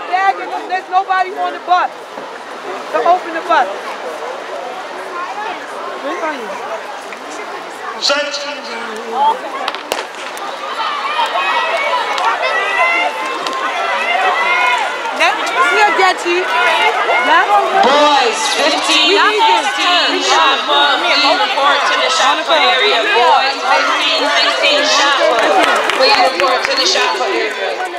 She need them. there's nobody on the bus to open the bus. Where's are you? Set. Here, Boys, 15, 16, shot please We report to the shot area. Boys, 15, 16, shot please We report to the shot area.